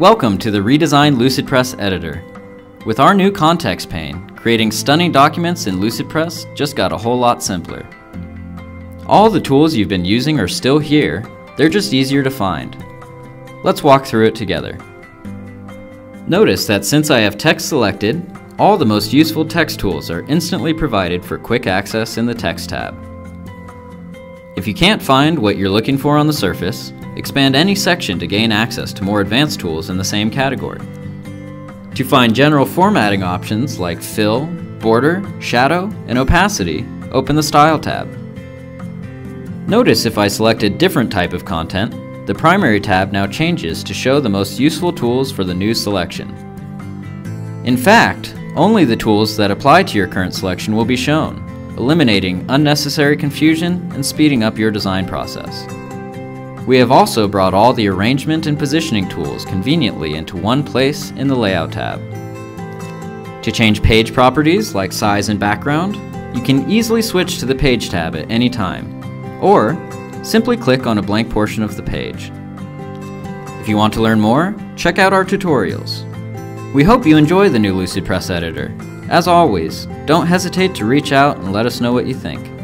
Welcome to the redesigned LucidPress editor. With our new context pane, creating stunning documents in LucidPress just got a whole lot simpler. All the tools you've been using are still here, they're just easier to find. Let's walk through it together. Notice that since I have text selected, all the most useful text tools are instantly provided for quick access in the Text tab. If you can't find what you're looking for on the surface, expand any section to gain access to more advanced tools in the same category. To find general formatting options like fill, border, shadow, and opacity, open the Style tab. Notice if I select a different type of content, the Primary tab now changes to show the most useful tools for the new selection. In fact, only the tools that apply to your current selection will be shown, eliminating unnecessary confusion and speeding up your design process. We have also brought all the arrangement and positioning tools conveniently into one place in the Layout tab. To change page properties like size and background, you can easily switch to the Page tab at any time, or simply click on a blank portion of the page. If you want to learn more, check out our tutorials. We hope you enjoy the new LucidPress editor. As always, don't hesitate to reach out and let us know what you think.